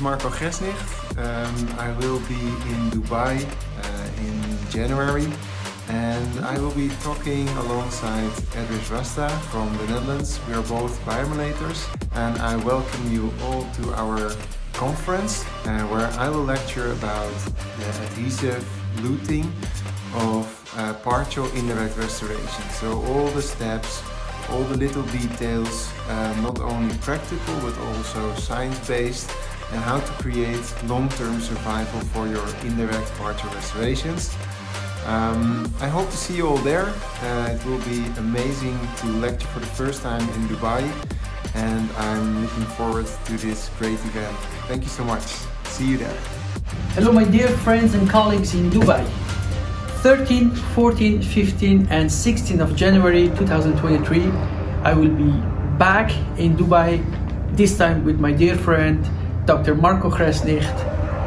Marco Gresnigt. Um, I will be in Dubai uh, in January and I will be talking alongside Edris Rasta from the Netherlands. We are both bioemulators and I welcome you all to our conference uh, where I will lecture about the adhesive luting of uh, partial indirect restoration. So all the steps, all the little details, uh, not only practical but also science-based and how to create long-term survival for your indirect partial restorations. Um, I hope to see you all there. Uh, it will be amazing to lecture for the first time in Dubai and I'm looking forward to this great event. Thank you so much. See you there. Hello my dear friends and colleagues in Dubai. 13, 14, 15 and 16 of January 2023 I will be back in Dubai this time with my dear friend Dr. Marco Gresnigt,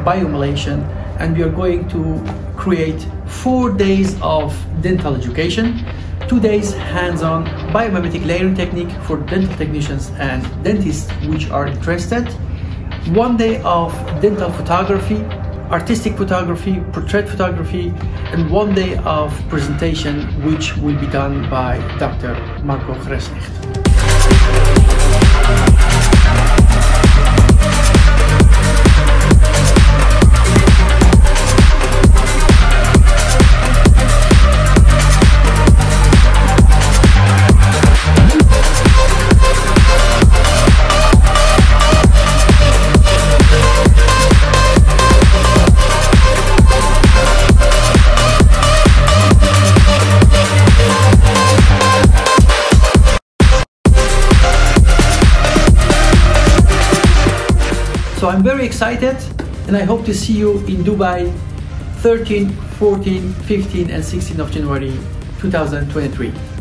bioemulation and we are going to create four days of dental education two days hands-on biomimetic layering technique for dental technicians and dentists which are interested one day of dental photography artistic photography, portrait photography, and one day of presentation which will be done by Dr. Marco Gresnigt. I'm very excited and I hope to see you in Dubai 13, 14, 15 and 16 of January 2023.